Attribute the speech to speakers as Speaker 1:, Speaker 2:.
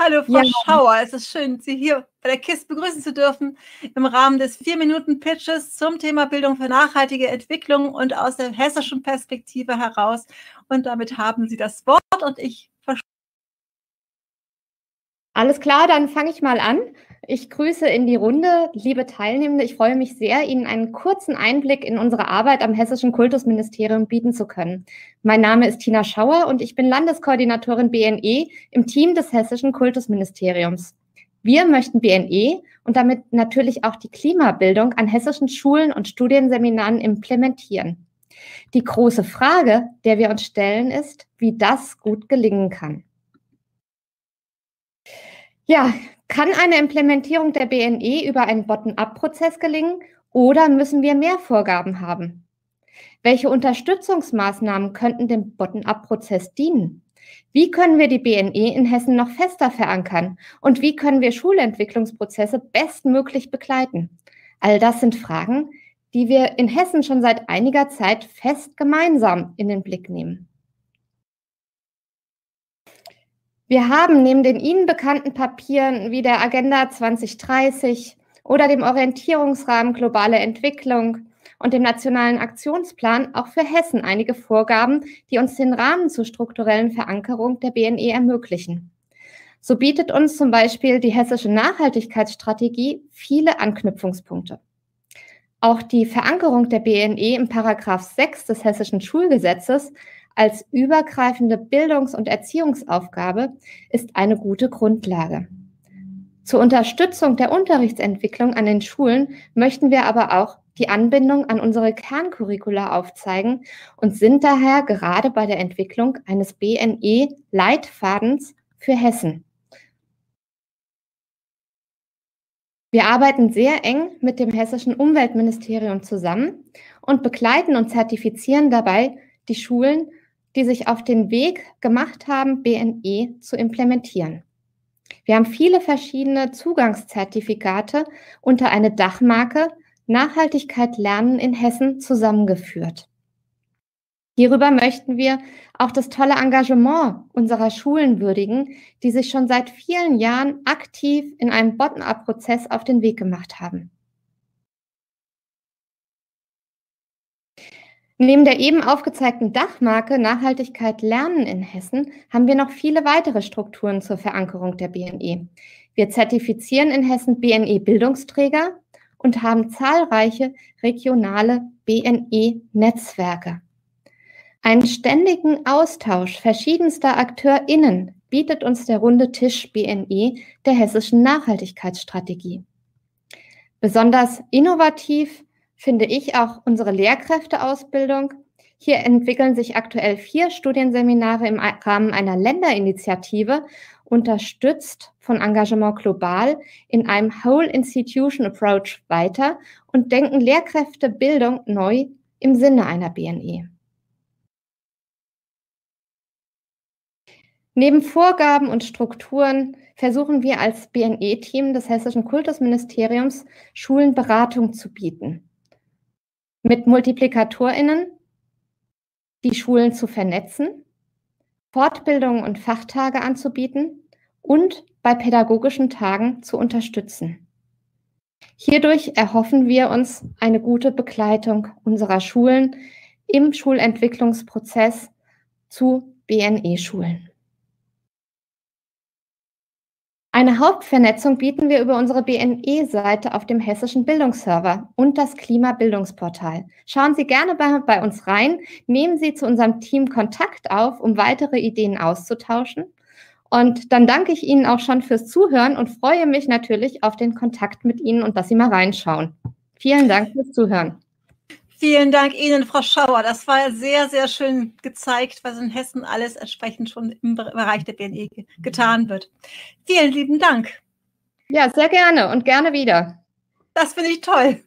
Speaker 1: Hallo Frau ja. Schauer, es ist schön, Sie hier bei der KISS begrüßen zu dürfen im Rahmen des Vier-Minuten-Pitches zum Thema Bildung für nachhaltige Entwicklung und aus der hessischen Perspektive heraus. Und damit haben Sie das Wort und ich
Speaker 2: alles klar, dann fange ich mal an. Ich grüße in die Runde, liebe Teilnehmende. Ich freue mich sehr, Ihnen einen kurzen Einblick in unsere Arbeit am Hessischen Kultusministerium bieten zu können. Mein Name ist Tina Schauer und ich bin Landeskoordinatorin BNE im Team des Hessischen Kultusministeriums. Wir möchten BNE und damit natürlich auch die Klimabildung an hessischen Schulen und Studienseminaren implementieren. Die große Frage, der wir uns stellen, ist, wie das gut gelingen kann. Ja, kann eine Implementierung der BNE über einen Bottom-up-Prozess gelingen oder müssen wir mehr Vorgaben haben? Welche Unterstützungsmaßnahmen könnten dem Bottom-up-Prozess dienen? Wie können wir die BNE in Hessen noch fester verankern? Und wie können wir Schulentwicklungsprozesse bestmöglich begleiten? All das sind Fragen, die wir in Hessen schon seit einiger Zeit fest gemeinsam in den Blick nehmen. Wir haben neben den Ihnen bekannten Papieren wie der Agenda 2030 oder dem Orientierungsrahmen globale Entwicklung und dem Nationalen Aktionsplan auch für Hessen einige Vorgaben, die uns den Rahmen zur strukturellen Verankerung der BNE ermöglichen. So bietet uns zum Beispiel die hessische Nachhaltigkeitsstrategie viele Anknüpfungspunkte. Auch die Verankerung der BNE im Paragraph 6 des hessischen Schulgesetzes als übergreifende Bildungs- und Erziehungsaufgabe ist eine gute Grundlage. Zur Unterstützung der Unterrichtsentwicklung an den Schulen möchten wir aber auch die Anbindung an unsere Kerncurricula aufzeigen und sind daher gerade bei der Entwicklung eines BNE-Leitfadens für Hessen. Wir arbeiten sehr eng mit dem hessischen Umweltministerium zusammen und begleiten und zertifizieren dabei die Schulen die sich auf den Weg gemacht haben, BNE zu implementieren. Wir haben viele verschiedene Zugangszertifikate unter eine Dachmarke Nachhaltigkeit Lernen in Hessen zusammengeführt. Hierüber möchten wir auch das tolle Engagement unserer Schulen würdigen, die sich schon seit vielen Jahren aktiv in einem Bottom-up-Prozess auf den Weg gemacht haben. Neben der eben aufgezeigten Dachmarke Nachhaltigkeit Lernen in Hessen haben wir noch viele weitere Strukturen zur Verankerung der BNE. Wir zertifizieren in Hessen BNE-Bildungsträger und haben zahlreiche regionale BNE-Netzwerke. Einen ständigen Austausch verschiedenster AkteurInnen bietet uns der runde Tisch BNE der hessischen Nachhaltigkeitsstrategie. Besonders innovativ finde ich auch unsere Lehrkräfteausbildung. Hier entwickeln sich aktuell vier Studienseminare im Rahmen einer Länderinitiative, unterstützt von Engagement Global in einem Whole Institution Approach weiter und denken Lehrkräftebildung neu im Sinne einer BNE. Neben Vorgaben und Strukturen versuchen wir als BNE-Team des Hessischen Kultusministeriums Schulen Beratung zu bieten mit MultiplikatorInnen die Schulen zu vernetzen, Fortbildungen und Fachtage anzubieten und bei pädagogischen Tagen zu unterstützen. Hierdurch erhoffen wir uns eine gute Begleitung unserer Schulen im Schulentwicklungsprozess zu BNE-Schulen. Eine Hauptvernetzung bieten wir über unsere BNE-Seite auf dem hessischen Bildungsserver und das Klimabildungsportal. Schauen Sie gerne bei, bei, uns rein, nehmen Sie zu unserem Team Kontakt auf, um weitere Ideen auszutauschen. Und dann danke ich Ihnen auch schon fürs Zuhören und freue mich natürlich auf den Kontakt mit Ihnen und dass Sie mal reinschauen. Vielen Dank fürs Zuhören.
Speaker 1: Vielen Dank Ihnen, Frau Schauer. Das war sehr, sehr schön gezeigt, was in Hessen alles entsprechend schon im Bereich der BNE getan wird. Vielen lieben Dank.
Speaker 2: Ja, sehr gerne und gerne wieder.
Speaker 1: Das finde ich toll.